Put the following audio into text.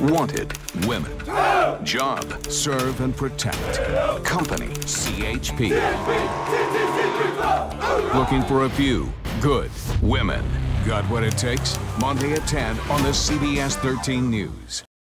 Wanted, women. Job, serve and protect. Company, CHP. Looking for a few good women. Got what it takes? Monday at 10 on the CBS 13 News.